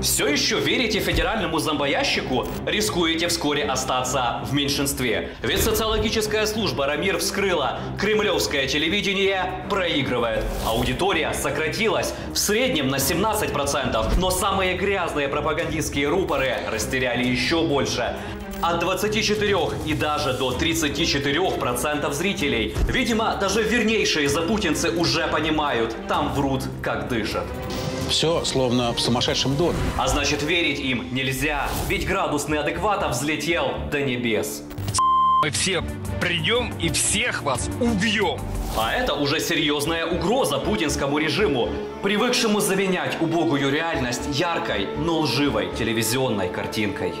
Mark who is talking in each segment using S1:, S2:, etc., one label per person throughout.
S1: Все еще верите федеральному зомбоящику? Рискуете вскоре остаться в меньшинстве. Ведь социологическая служба «Рамир» вскрыла. Кремлевское телевидение проигрывает. Аудитория сократилась в среднем на 17%. Но самые грязные пропагандистские рупоры растеряли еще больше от 24 и даже до 34% зрителей. Видимо, даже вернейшие запутинцы уже понимают, там врут, как дышат.
S2: Все словно в сумасшедшем доме.
S1: А значит, верить им нельзя, ведь градусный адеквата взлетел до небес.
S3: Мы все придем и всех вас убьем.
S1: А это уже серьезная угроза путинскому режиму, привыкшему заменять убогую реальность яркой, но лживой телевизионной картинкой.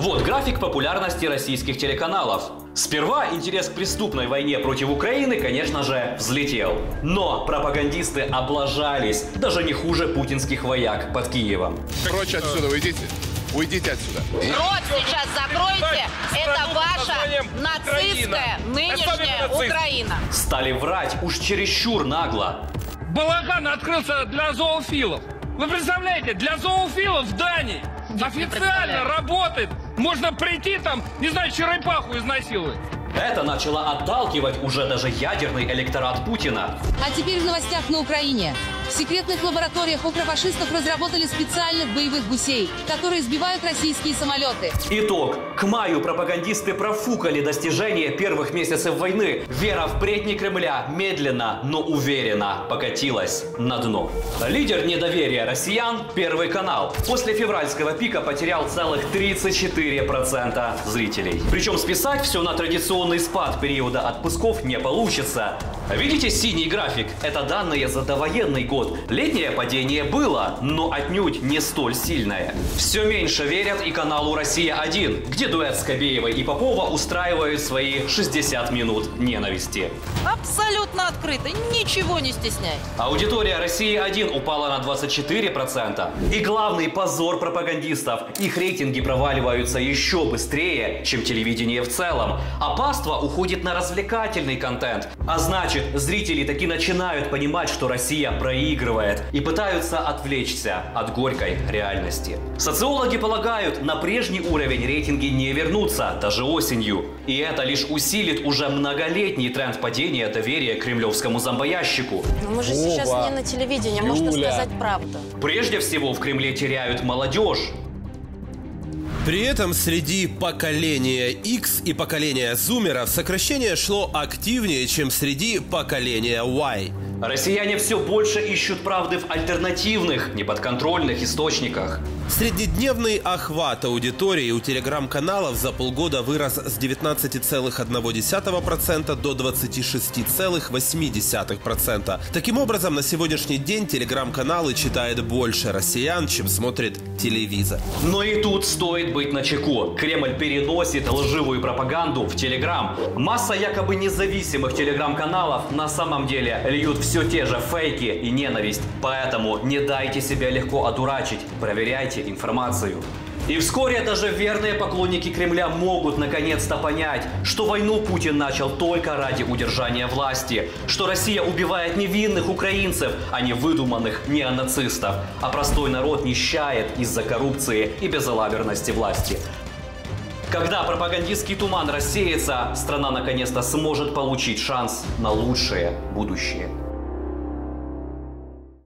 S1: Вот график популярности российских телеканалов. Сперва интерес к преступной войне против Украины, конечно же, взлетел. Но пропагандисты облажались, даже не хуже путинских вояк под Киевом.
S4: Прочь отсюда, уйдите. Уйдите отсюда.
S5: Рот сейчас закройте. Это ваша нацистская нынешняя Украина.
S1: Стали врать уж чересчур нагло.
S3: Балаган открылся для зоофилов. Вы представляете, для зоофилов в Дании официально работает. Можно прийти там, не знаю, черепаху изнасиловать.
S1: Это начало отталкивать уже даже ядерный электорат Путина.
S6: А теперь в новостях на Украине. В секретных лабораториях укрофашистов разработали специальных боевых гусей, которые сбивают российские самолеты.
S1: Итог. К маю пропагандисты профукали достижения первых месяцев войны. Вера в бредни Кремля медленно, но уверенно покатилась на дно. Лидер недоверия россиян – Первый канал. После февральского пика потерял целых 34% зрителей. Причем списать все на традиционный спад периода отпусков не получится. Видите синий график? Это данные за довоенный год год. Летнее падение было, но отнюдь не столь сильное. Все меньше верят и каналу «Россия-1», где дуэт Скобеева и Попова устраивают свои 60 минут ненависти.
S5: Абсолютно открыто, ничего не стесняй.
S1: Аудитория «Россия-1» упала на 24%. И главный позор пропагандистов. Их рейтинги проваливаются еще быстрее, чем телевидение в целом. А паства уходит на развлекательный контент. А значит, зрители таки начинают понимать, что Россия проигрывает переигрывает и пытаются отвлечься от горькой реальности. Социологи полагают, на прежний уровень рейтинги не вернутся даже осенью. И это лишь усилит уже многолетний тренд падения доверия кремлевскому зомбоящику.
S5: Но мы же Вова, сейчас не на телевидении, можно сказать правду.
S1: Прежде всего в Кремле теряют молодежь.
S7: При этом среди поколения X и поколения зумеров сокращение шло активнее, чем среди поколения Y.
S1: Россияне все больше ищут правды в альтернативных, неподконтрольных источниках.
S7: Среднедневный охват аудитории у телеграм-каналов за полгода вырос с 19,1% до 26,8%. Таким образом, на сегодняшний день телеграм-каналы читает больше россиян, чем смотрит телевизор.
S1: Но и тут стоит быть начеку. Кремль переносит лживую пропаганду в телеграм. Масса якобы независимых телеграм-каналов на самом деле льют все те же фейки и ненависть. Поэтому не дайте себя легко одурачить. Проверяйте информацию. И вскоре даже верные поклонники Кремля могут наконец-то понять, что войну Путин начал только ради удержания власти, что Россия убивает невинных украинцев, а не выдуманных неонацистов, а простой народ нищает из-за коррупции и безалаберности власти. Когда пропагандистский туман рассеется, страна наконец-то сможет получить шанс на лучшее будущее.